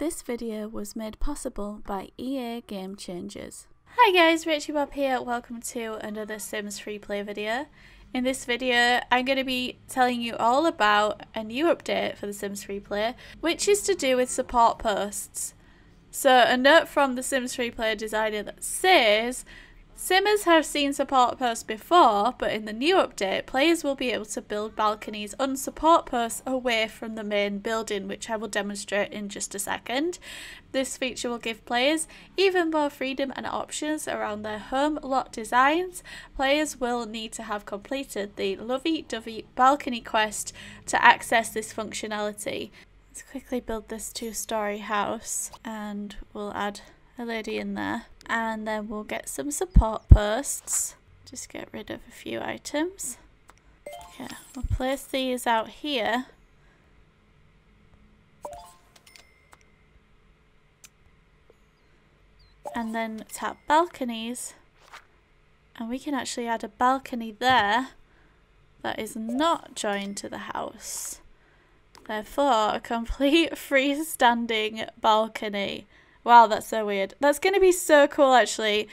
This video was made possible by EA Game Changers. Hi guys, Rachybop here. Welcome to another Sims Freeplay video. In this video, I'm going to be telling you all about a new update for the Sims Freeplay, which is to do with support posts. So, a note from the Sims Freeplay designer that says Simmers have seen support posts before, but in the new update, players will be able to build balconies on support posts away from the main building, which I will demonstrate in just a second. This feature will give players even more freedom and options around their home lot designs. Players will need to have completed the Lovey Dovey balcony quest to access this functionality. Let's quickly build this two story house and we'll add a lady in there and then we'll get some support posts. Just get rid of a few items. Okay we'll place these out here. And then tap balconies. And we can actually add a balcony there that is not joined to the house. Therefore a complete freestanding balcony Wow, that's so weird. That's going to be so cool, actually.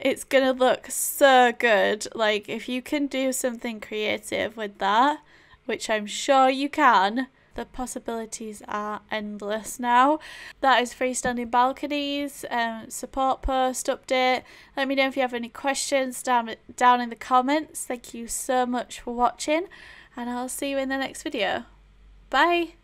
It's going to look so good. Like, if you can do something creative with that, which I'm sure you can, the possibilities are endless now. That is freestanding balconies, um, support post update. Let me know if you have any questions down, down in the comments. Thank you so much for watching, and I'll see you in the next video. Bye!